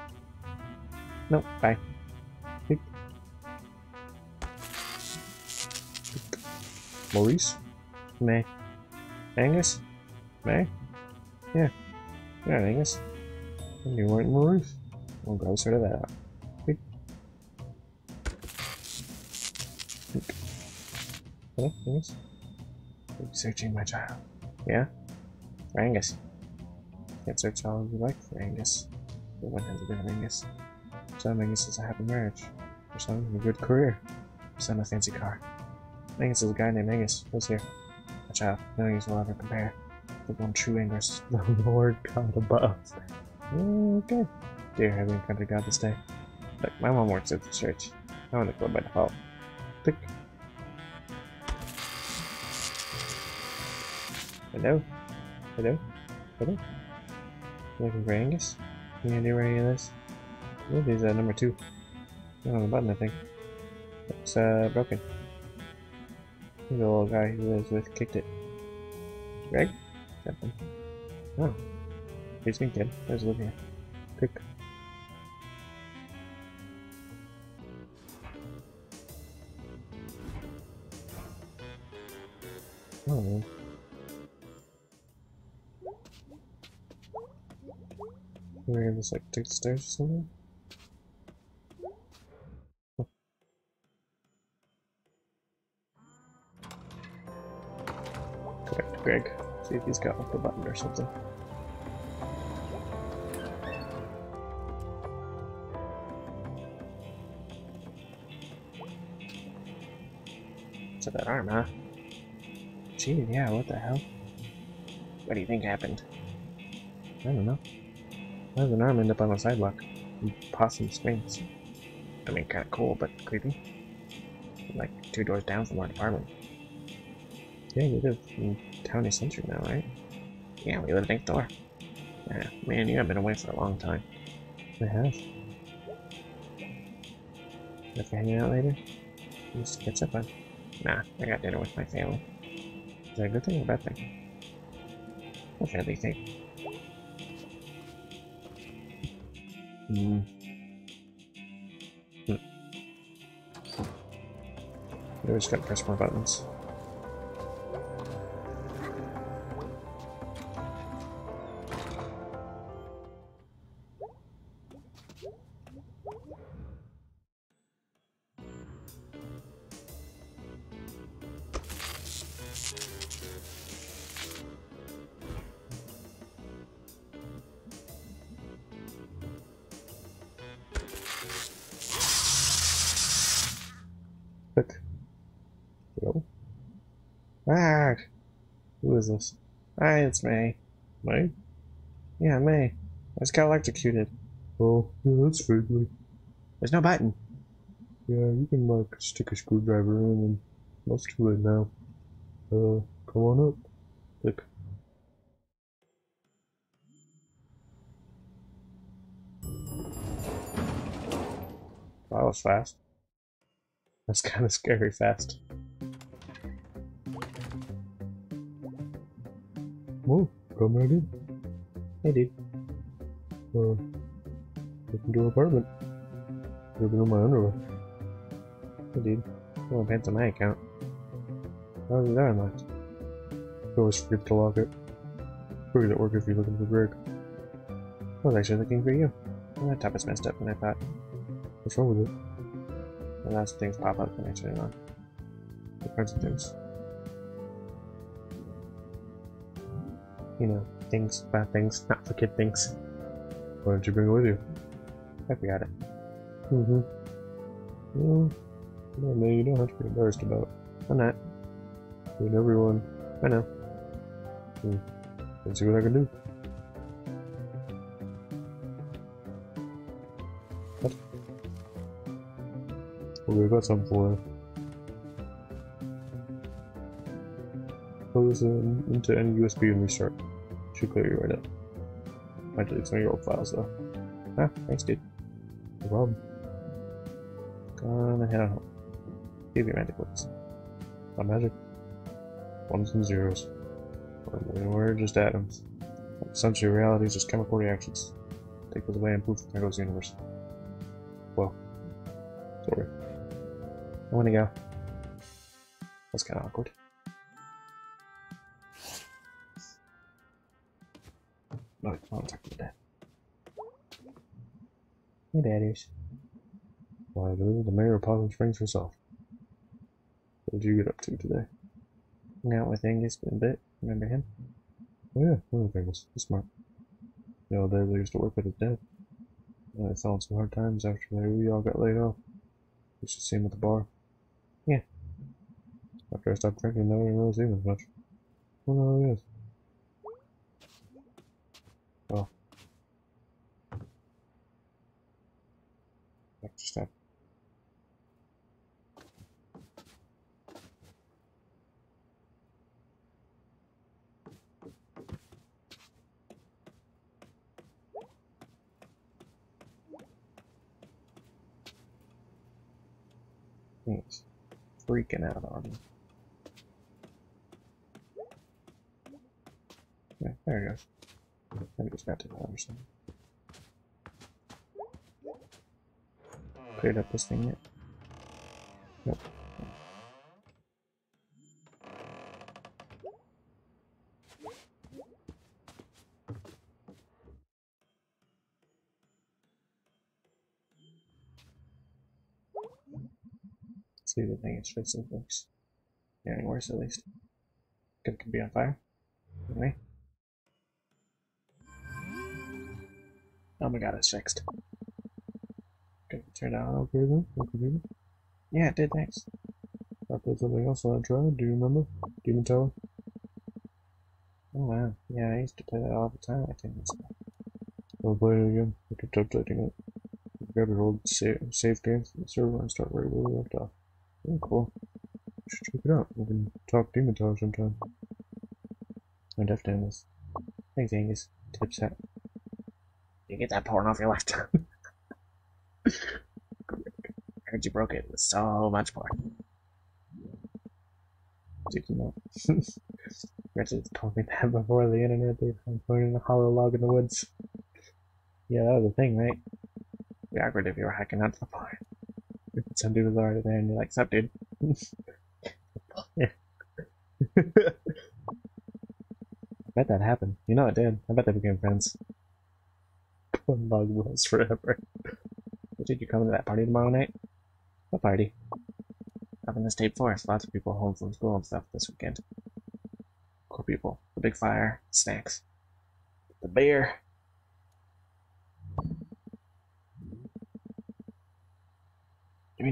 Nope, bye. Quick. Maurice? May. Angus? May? Yeah. Yeah, Angus. And you weren't Maurice? We'll go sort of that out. Quick. Quick. Hello, Angus? You searching my child? Yeah? Angus. Can't search all you like for Angus. But one has a different Angus. Some Angus has a happy marriage. For some, a good career. For some, a fancy car. Angus is a guy named Angus. Lives here. A child. No Angus will ever compare. The one true Angus. The Lord God above. Okay. Dear Heavenly Country God this day. Look, my mom works at the church. I want to go by default. Click. Hello? Hello? Hello? Looking for Angus? Any idea where he is? Oh, he's uh, number two. Not on the button, I think. It's uh, broken. The little guy who lives with kicked it. Gregg? Something. Oh. He's been kid. There's Olivia. Quick. Oh man. We're just like take the stairs or something? Back to Gregg. See if he's got like a button or something. So that arm, huh? Gee, yeah, what the hell? What do you think happened? I don't know. Why does an arm end up on the sidewalk? And possum screams. I mean, kinda cool, but creepy. Like, two doors down from our department. Yeah, you live in County Center now, right? Yeah, we live next door. Yeah, man, you have been away for a long time. I have. If you're hanging out later, just catch up on. Nah, I got dinner with my family. Is that a good thing or a bad thing? What should they think? Hmm. We just gotta press more buttons. It's May. May? Yeah, May. I just got electrocuted. Oh, yeah, that's vaguely. There's no button. Yeah, you can like stick a screwdriver in and that's too late now. Uh, come on up. Click. That was fast. That's kind of scary fast. Come right in. Hey, dude. Uh, look into our apartment. Dripping in my underwear. Dude. No pants on my account. How unlocked? You always forget to lock it. Figured it work if you're looking for Gregg. I was actually looking for you. My laptop is messed up, and I thought, What's wrong with it? lots of things pop up when I turn it on. All kinds of things. You know, things, bad things, not for kid things. Why don't you bring it with you? I forgot it. Mm-hmm. Well, no, man, you don't have to be embarrassed about it. I'm not. I mean, everyone I know. can see what I can do. What? Okay, I got something for you. In, into any USB and restart. Should clear you right up. Might delete some of your old files though. Ah, thanks, dude. No problem. Gonna head on home. Give your magic works. Not magic. Ones and zeros. Or we're just atoms. Essentially, reality is just chemical reactions. Take those away and poof, there goes the universe. Well, sorry. I'm gonna go. That's kinda awkward. Mayor of Springs herself. What did you get up to today? Hung out with Angus a bit. Remember him? Oh yeah, one of things. He's smart. The day they used to work with his dad. And they fell in some hard times after they we all got laid off. Used to see him at the bar. Yeah. After I stopped drinking, I didn't really see him as much. No, he is. Extra step. He's freaking out on me. Yeah, there he goes. Maybe just got to that or something. Cleared up this thing yet? Nope. See the thing it's facing looks getting worse at least. It could be on fire. Anyway. Oh my god, it's fixed. Good, turn out okay then? Okay? Yeah, it did, thanks. I played something else I tried. Do you remember? Demon Tower? Oh wow, yeah, I used to play that all the time, I think. I'll play it again. I kept updating it. Grab your old save, save games from the server and start right where we left off. Oh, cool. Should check it out. We can talk Demon Tower sometime. I'm definitely doing this. Thanks, Angus. Tips hat. You get that porn off your left. I heard you broke it with so much porn. Did you know? Richard told me that before the internet. They found porn in a hollow log in the woods. Yeah, that was the thing, right? Be awkward if you were hacking out the porn. If some dude was already there and you're like, sup, dude? I bet that happened. You know it did. I bet they became friends. Log was forever. Did you come to that party tomorrow night? What party? Up in the state forest. Lots of people home from school and stuff this weekend. Cool people. The big fire. Snacks. The beer.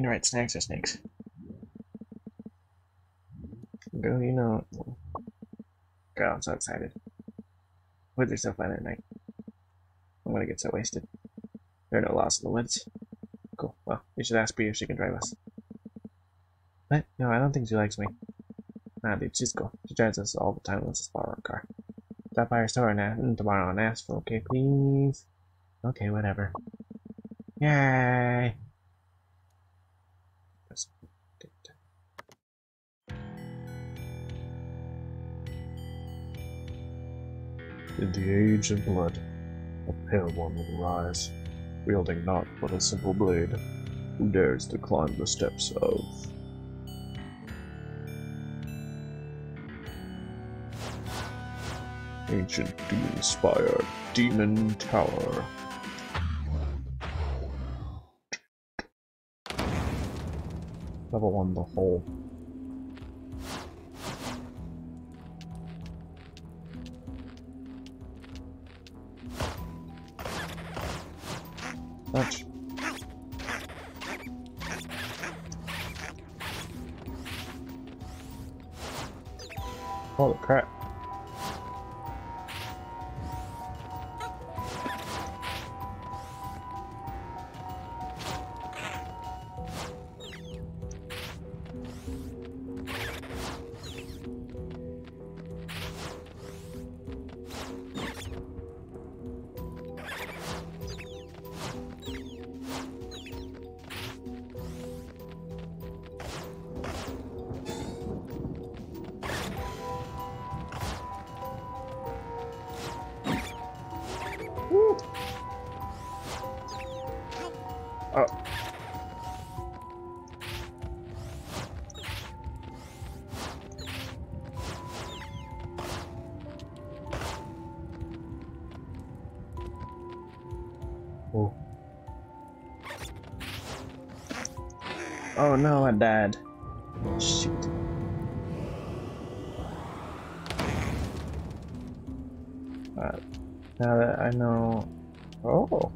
You to write snacks or snakes? Girl, you know. Girl, I'm so excited. Woods are so fun at night. I'm gonna get so wasted. There are no laws in the woods. Cool. Well, we should ask Bea if she can drive us. What? No, I don't think she likes me. Nah, dude, she's cool. She drives us all the time lets us borrow her car. Stop by her store and uh, ask, tomorrow and ask for okay, please. Okay, whatever. Yay! In the age of blood, a pale one will rise, wielding naught but a simple blade. Who dares to climb the steps of ancient demon spire, demon tower? Level 1, the hole. Touch. Holy crap. No, I died. Shoot. Now that I know. Oh.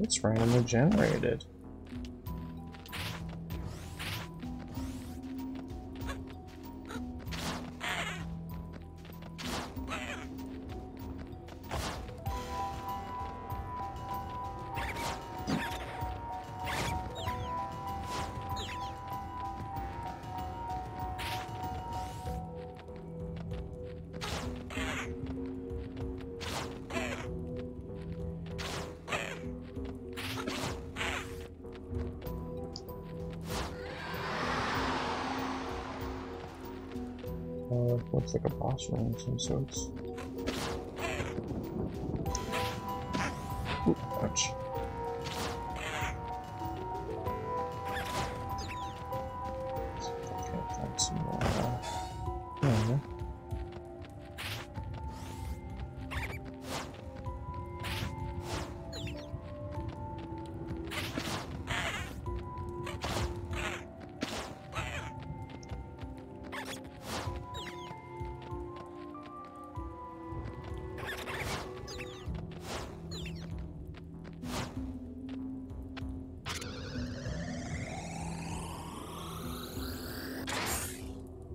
It's randomly generated. Some sorts.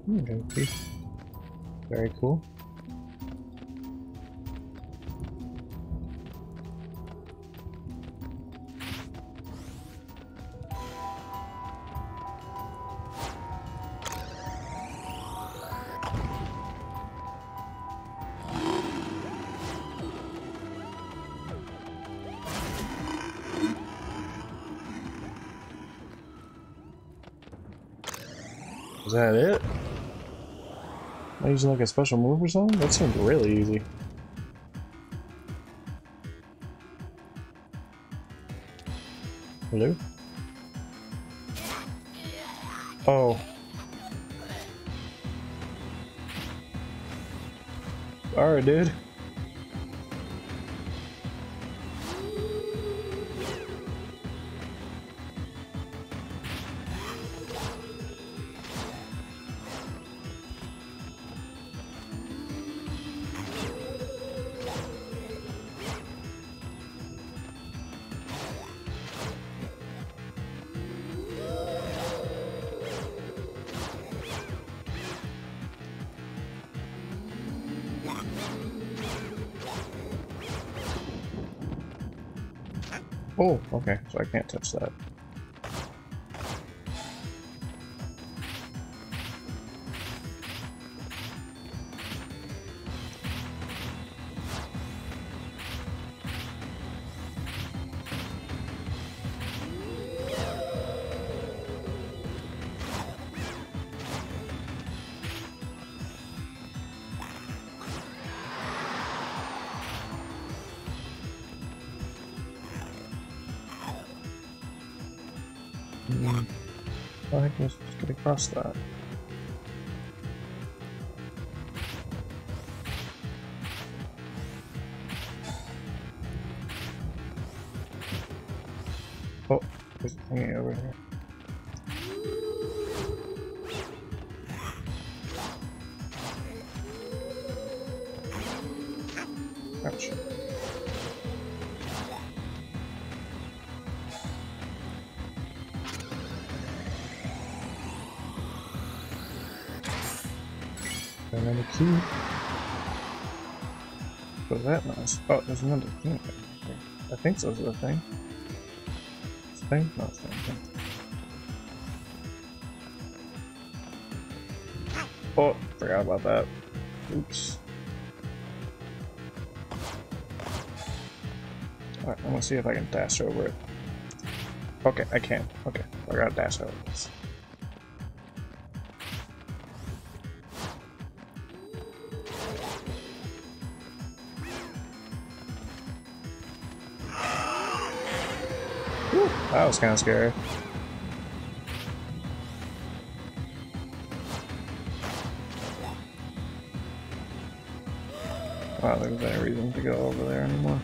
Okay. Very cool. That it? Using like a special move or something? That seemed really easy. Hello? Oh. Alright, dude. Okay, so I can't touch that. Across that. Oh, there's a thingy over here. Ouch. Another key. What's that noise? Oh, there's another thing. I think those are the thing. It's a thing? No, it's not a thing. Oh, forgot about that. Oops. Alright, I'm gonna see if I can dash over it. Okay, I can. Okay, I gotta dash over this. That was kind of scary. I there's any reason to go over there anymore.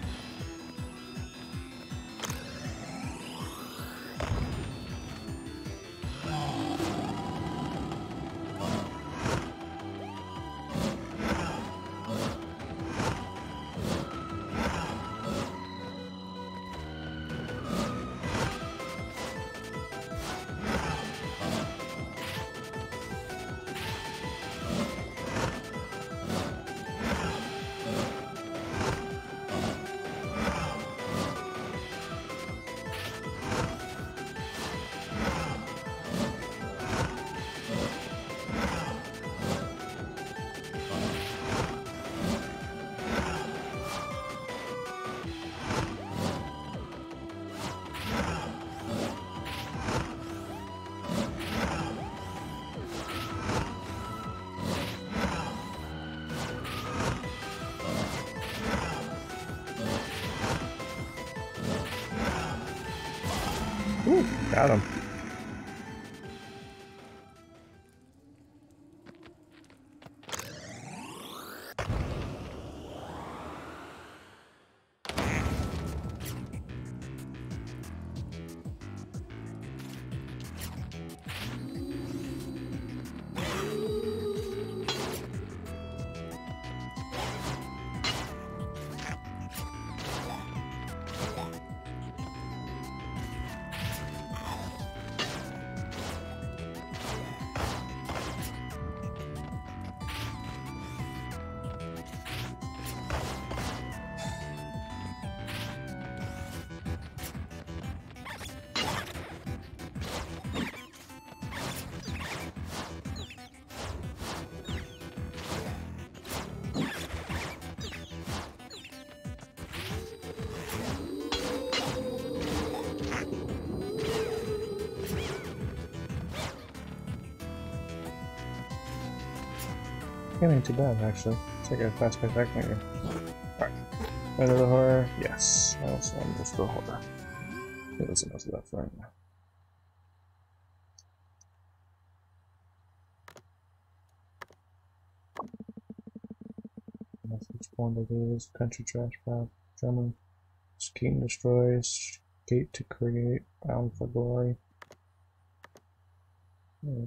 It ain't too bad, actually. It's like a paced action game. Alright. Another horror? Yes. I also want to go horror. I think that's enough for right now. Message point it is. Country trash pile. German. Scheme destroys. Gate to create. Bound for glory. Hmm.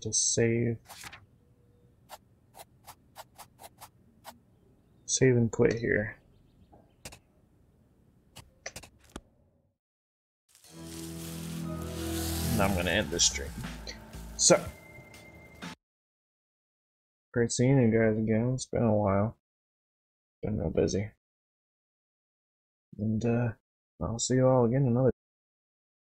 To save save and quit here. And I'm gonna end this stream. So great seeing you guys again. It's been a while. Been real busy. And uh I'll see you all again another